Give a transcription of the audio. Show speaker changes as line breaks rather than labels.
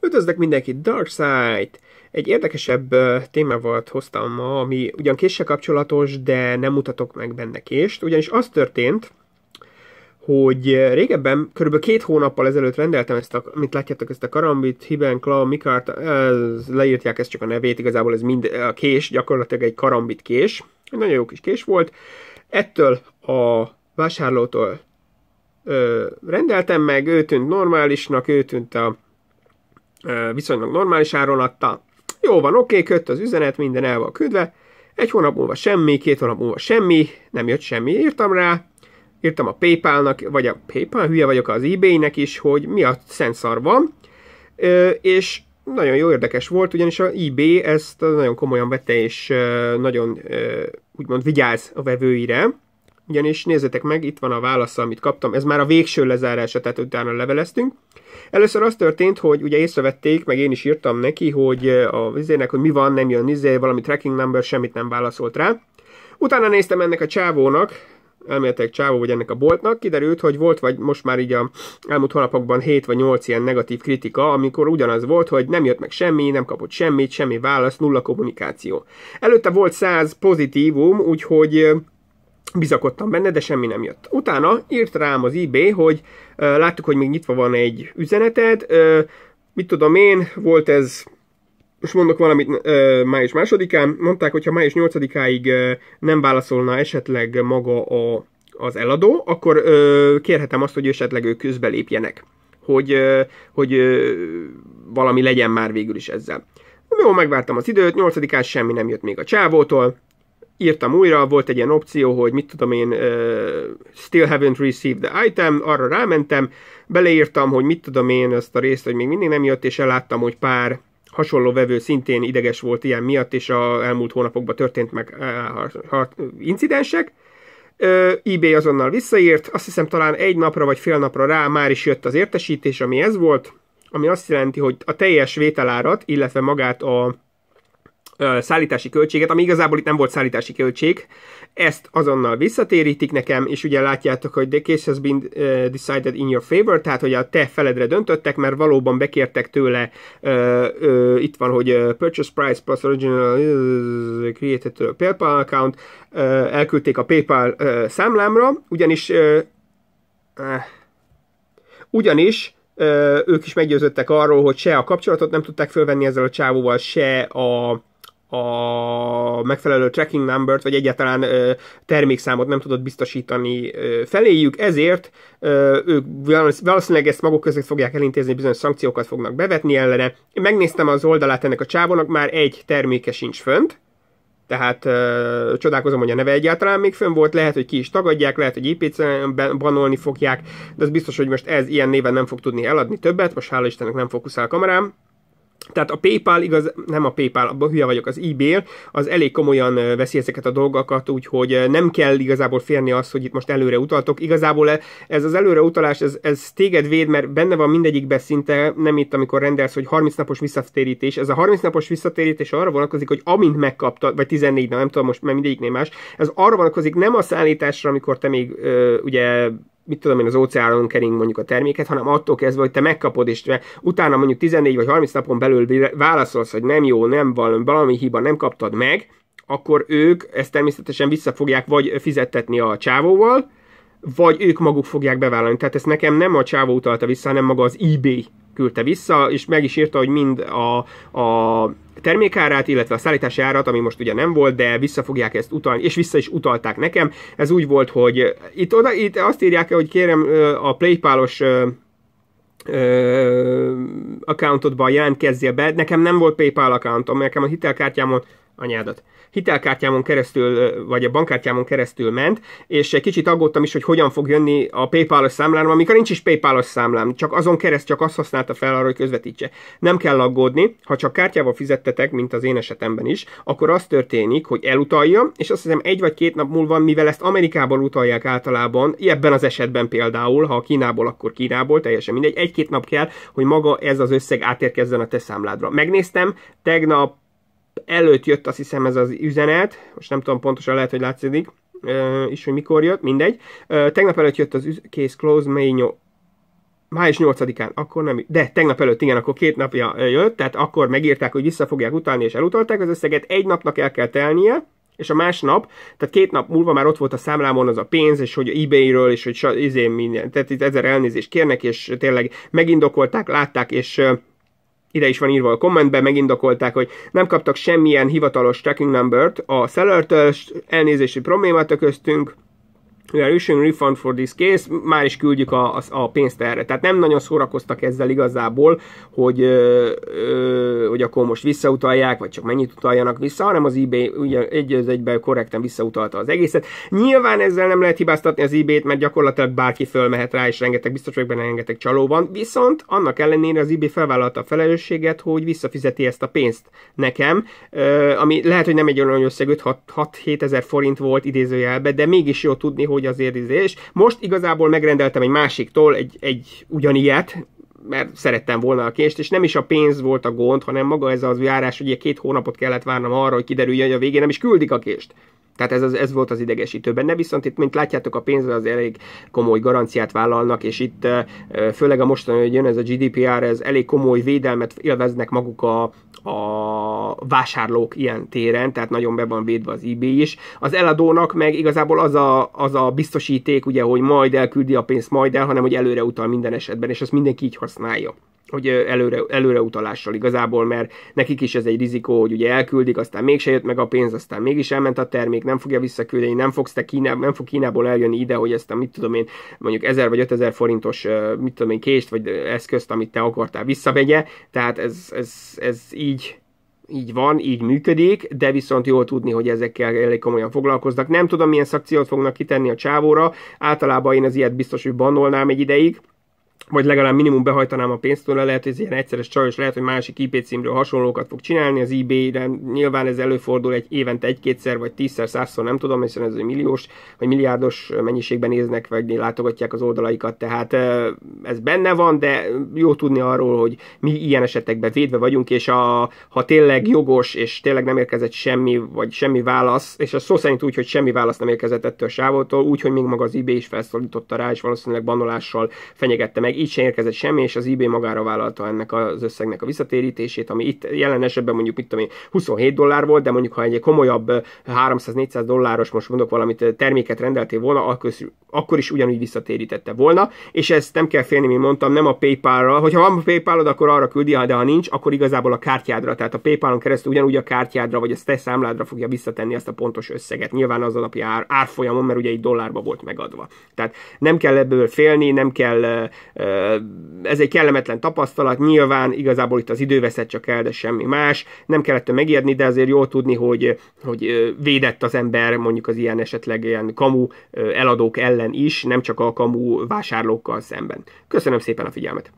Üdvözlök mindenkit, Darkside! Egy érdekesebb témával hoztam ma, ami ugyan késsel kapcsolatos, de nem mutatok meg benne kést, ugyanis az történt, hogy régebben, körülbelül két hónappal ezelőtt rendeltem ezt a, mint látjátok, ezt a Karambit, Hiben, Claw, Mikart, ez, leírtják ezt csak a nevét, igazából ez mind a kés, gyakorlatilag egy Karambit kés, egy nagyon jó kis kés volt. Ettől a vásárlótól ö, rendeltem meg, ő tűnt normálisnak, ő tűnt a viszonylag normális áron adta. Jó van, oké, köt az üzenet, minden el van küldve. Egy hónap múlva semmi, két hónap múlva semmi, nem jött semmi, írtam rá, írtam a Paypalnak, vagy a Paypal, hülye vagyok az eBay-nek is, hogy mi a szenszar van, és nagyon jó érdekes volt, ugyanis a eBay ezt nagyon komolyan vette, és nagyon úgymond vigyáz a vevőire, ugyanis nézzétek meg, itt van a válasz, amit kaptam, ez már a végső lezárása, tehát utána leveleztünk. Először az történt, hogy ugye észrevették, meg én is írtam neki, hogy a vizének, hogy mi van, nem jön izé, valami tracking number, semmit nem válaszolt rá. Utána néztem ennek a csávónak, elméletek csávó vagy ennek a boltnak, kiderült, hogy volt vagy most már így a elmúlt hónapokban 7 vagy 8 ilyen negatív kritika, amikor ugyanaz volt, hogy nem jött meg semmi, nem kapott semmit, semmi válasz, nulla kommunikáció. Előtte volt 100 pozitívum, úgyhogy bizakodtam benne, de semmi nem jött. Utána írt rám az eBay, hogy uh, láttuk, hogy még nyitva van egy üzeneted, uh, mit tudom én, volt ez, most mondok valamit uh, május másodikán, mondták, hogy ha május nyolcadikáig uh, nem válaszolna esetleg maga a, az eladó, akkor uh, kérhetem azt, hogy esetleg ők közbelépjenek, hogy, uh, hogy uh, valami legyen már végül is ezzel. Jó, megvártam az időt, nyolcadikán semmi nem jött még a csávótól, írtam újra, volt egy ilyen opció, hogy mit tudom én, uh, still haven't received the item, arra rámentem, beleírtam, hogy mit tudom én ezt a részt, hogy még mindig nem jött, és elláttam, hogy pár hasonló vevő szintén ideges volt ilyen miatt, és a elmúlt hónapokban történt meg uh, incidensek. Uh, eBay azonnal visszaírt, azt hiszem talán egy napra vagy fél napra rá már is jött az értesítés, ami ez volt, ami azt jelenti, hogy a teljes vételárat, illetve magát a szállítási költséget, ami igazából itt nem volt szállítási költség, ezt azonnal visszatérítik nekem, és ugye látjátok, hogy the case has been decided in your favor, tehát hogy a te feledre döntöttek, mert valóban bekértek tőle, uh, uh, itt van, hogy purchase price plus original created to PayPal account, uh, elküldték a PayPal uh, számlámra, ugyanis uh, uh, ugyanis ők is meggyőződtek arról, hogy se a kapcsolatot nem tudták fölvenni ezzel a csávóval, se a a megfelelő tracking numbert, vagy egyáltalán ö, termékszámot nem tudott biztosítani ö, feléjük, ezért ö, ők valószínűleg ezt maguk között fogják elintézni, bizonyos szankciókat fognak bevetni ellene. Én megnéztem az oldalát ennek a csávónak, már egy terméke sincs fönt, tehát ö, csodálkozom, hogy a neve egyáltalán még fönn volt, lehet, hogy ki is tagadják, lehet, hogy ip banolni fogják, de az biztos, hogy most ez ilyen néven nem fog tudni eladni többet, most hála Istennek nem fókuszál a kamerám, tehát a PayPal, igaz, nem a PayPal, abban hülye vagyok, az eBay, az elég komolyan veszi ezeket a dolgokat, úgyhogy nem kell igazából férni azt, hogy itt most előre utaltok. Igazából ez az előre utalás, ez, ez téged véd, mert benne van mindegyikben szinte, nem itt, amikor rendelsz, hogy 30 napos visszatérítés. Ez a 30 napos visszatérítés arra vonatkozik, hogy amint megkaptad, vagy 14, nem tudom most, mert mindegyiknél más, ez arra vonatkozik nem a szállításra, amikor te még ö, ugye mit tudom én, az óceánon kering mondjuk a terméket, hanem attól kezdve, hogy te megkapod, és te utána mondjuk 14 vagy 30 napon belül válaszolsz, hogy nem jó, nem valami, valami hiba, nem kaptad meg, akkor ők ezt természetesen vissza fogják vagy fizettetni a csávóval, vagy ők maguk fogják bevállalni. Tehát ezt nekem nem a csávó utalta vissza, hanem maga az eBay küldte vissza, és meg is írta, hogy mind a, a termékárát, illetve a szállítási árat, ami most ugye nem volt, de vissza fogják ezt utalni, és vissza is utalták nekem. Ez úgy volt, hogy itt, oda, itt azt írják, hogy kérem a PayPal-os accountodba jelentkezzél be. Nekem nem volt PayPal accountom, nekem a hitelkártyámon anyádat hitelkártyámon keresztül, vagy a bankkártyámon keresztül ment, és egy kicsit aggódtam is, hogy hogyan fog jönni a PayPal-os számlám, amikor nincs is PayPal-os számlám, csak azon kereszt csak azt használta fel arra, hogy közvetítse. Nem kell aggódni, ha csak kártyával fizettetek, mint az én esetemben is, akkor az történik, hogy elutalja, és azt hiszem egy vagy két nap múlva, mivel ezt Amerikából utalják általában, ebben az esetben például, ha Kínából, akkor Kínából, teljesen mindegy, egy-két nap kell, hogy maga ez az összeg átérkezzen a te számládra. Megnéztem, tegnap előtt jött azt hiszem ez az üzenet, most nem tudom pontosan, lehet, hogy látszik is, hogy mikor jött, mindegy. Tegnap előtt jött az üz- case close, may május 8-án, akkor nem, de tegnap előtt, igen, akkor két napja jött, tehát akkor megírták, hogy vissza fogják utalni, és elutalták az összeget, egy napnak el kell telnie, és a másnap, tehát két nap múlva már ott volt a számlámon az a pénz, és hogy eBay-ről, és hogy izé minden, tehát itt ezer elnézést kérnek, és tényleg megindokolták, látták, és ide is van írva a kommentben, megindokolták, hogy nem kaptak semmilyen hivatalos tracking number-t. A sellertől, elnézési problémát ököztünk, we are issuing refund for this case, már is küldjük a, a, a pénzt erre. Tehát nem nagyon szórakoztak ezzel igazából, hogy, ö, ö, hogy akkor most visszautalják, vagy csak mennyit utaljanak vissza, hanem az eBay ugye egy az egyben korrekten visszautalta az egészet. Nyilván ezzel nem lehet hibáztatni az eBay-t, mert gyakorlatilag bárki fölmehet rá, és rengeteg, biztos vagyok benne, rengeteg csaló van. Viszont annak ellenére az eBay felvállalta a felelősséget, hogy visszafizeti ezt a pénzt nekem, ö, ami lehet, hogy nem egy olyan összeg, 6-7 ezer forint volt idézőjelbe, de mégis jó tudni, hogy hogy azért izés. Most igazából megrendeltem egy másiktól egy, egy ugyanilyet, mert szerettem volna a kést, és nem is a pénz volt a gond, hanem maga ez az járás, hogy két hónapot kellett várnom arra, hogy kiderüljön, hogy a végén nem is küldik a kést. Tehát ez, az, ez volt az idegesítő benne, viszont itt, mint látjátok, a pénzre az elég komoly garanciát vállalnak, és itt főleg a mostani, hogy jön ez a GDPR, ez elég komoly védelmet élveznek maguk a, a vásárlók ilyen téren, tehát nagyon be van védve az eBay is. Az eladónak meg igazából az a, az a biztosíték, ugye, hogy majd elküldi a pénzt, majd el, hanem hogy előre utal minden esetben, és azt mindenki így használja hogy előre, utalással igazából, mert nekik is ez egy rizikó, hogy ugye elküldik, aztán mégse jött meg a pénz, aztán mégis elment a termék, nem fogja visszaküldeni, nem fogsz te Kíná, nem fog Kínából eljönni ide, hogy ezt a mit tudom én, mondjuk 1000 vagy 5000 forintos, mit tudom én, kést vagy eszközt, amit te akartál visszavegye, tehát ez, ez, ez így így van, így működik, de viszont jól tudni, hogy ezekkel elég komolyan foglalkoznak. Nem tudom, milyen szakciót fognak kitenni a csávóra, általában én az ilyet biztos, hogy bannolnám egy ideig, vagy legalább minimum behajtanám a pénzt tőle, lehet, hogy ez ilyen egyszeres csajos, lehet, hogy másik IP címről hasonlókat fog csinálni, az eBay-re nyilván ez előfordul egy évente egy-kétszer, vagy tízszer, százszor, nem tudom, hiszen ez egy milliós, vagy milliárdos mennyiségben néznek, vagy látogatják az oldalaikat, tehát ez benne van, de jó tudni arról, hogy mi ilyen esetekben védve vagyunk, és a, ha tényleg jogos, és tényleg nem érkezett semmi, vagy semmi válasz, és az szó szerint úgy, hogy semmi válasz nem érkezett ettől a sávótól, úgy, hogy még maga az eBay is felszólította rá, és valószínűleg banolással fenyegette meg így sem érkezett semmi, és az eBay magára vállalta ennek az összegnek a visszatérítését, ami itt jelen esetben mondjuk mit tudom én, 27 dollár volt, de mondjuk ha egy komolyabb 300-400 dolláros, most mondok valamit, terméket rendeltél volna, akkor, akkor is ugyanúgy visszatérítette volna, és ezt nem kell félni, mint mondtam, nem a PayPal-ra, hogyha van PayPal-od, akkor arra küldi, de ha nincs, akkor igazából a kártyádra, tehát a PayPal-on keresztül ugyanúgy a kártyádra, vagy a te számládra fogja visszatenni azt a pontos összeget. Nyilván az alapja ár, árfolyamon, mert ugye egy dollárba volt megadva. Tehát nem kell ebből félni, nem kell ez egy kellemetlen tapasztalat, nyilván igazából itt az idő veszett csak el, de semmi más. Nem kellett megijedni, de azért jól tudni, hogy, hogy védett az ember mondjuk az ilyen esetleg ilyen kamu eladók ellen is, nem csak a kamu vásárlókkal szemben. Köszönöm szépen a figyelmet!